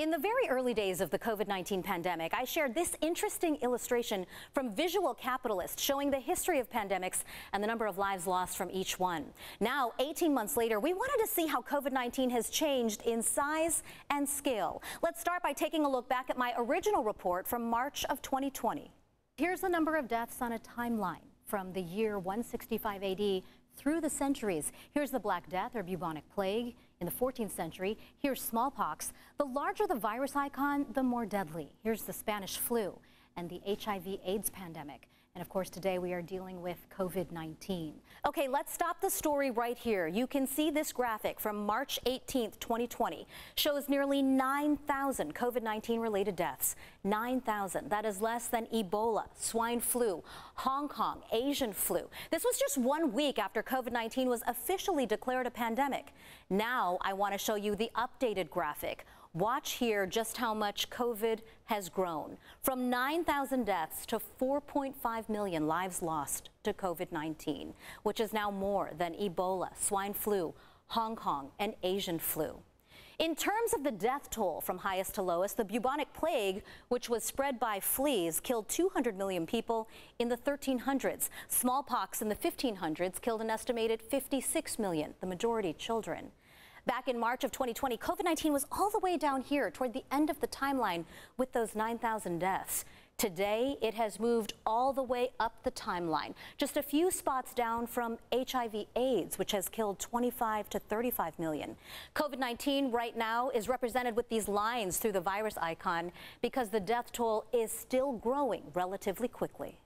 In the very early days of the COVID-19 pandemic, I shared this interesting illustration from Visual Capitalist showing the history of pandemics and the number of lives lost from each one. Now, 18 months later, we wanted to see how COVID-19 has changed in size and scale. Let's start by taking a look back at my original report from March of 2020. Here's the number of deaths on a timeline from the year 165 AD through the centuries. Here's the Black Death or bubonic plague in the 14th century. Here's smallpox. The larger the virus icon, the more deadly. Here's the Spanish flu and the HIV AIDS pandemic. And of course, today we are dealing with COVID-19. Okay, let's stop the story right here. You can see this graphic from March 18th, 2020, shows nearly 9,000 COVID-19 related deaths. 9,000. That is less than Ebola, swine flu, Hong Kong, Asian flu. This was just one week after COVID-19 was officially declared a pandemic. Now I want to show you the updated graphic. Watch here just how much COVID has grown. From 9,000 deaths to 4.5 million lives lost to COVID-19, which is now more than Ebola, swine flu, Hong Kong, and Asian flu. In terms of the death toll from highest to lowest, the bubonic plague, which was spread by fleas, killed 200 million people in the 1300s. Smallpox in the 1500s killed an estimated 56 million, the majority children. Back in March of 2020, COVID-19 was all the way down here toward the end of the timeline with those 9,000 deaths. Today, it has moved all the way up the timeline, just a few spots down from HIV AIDS, which has killed 25 to 35 million. COVID-19 right now is represented with these lines through the virus icon because the death toll is still growing relatively quickly.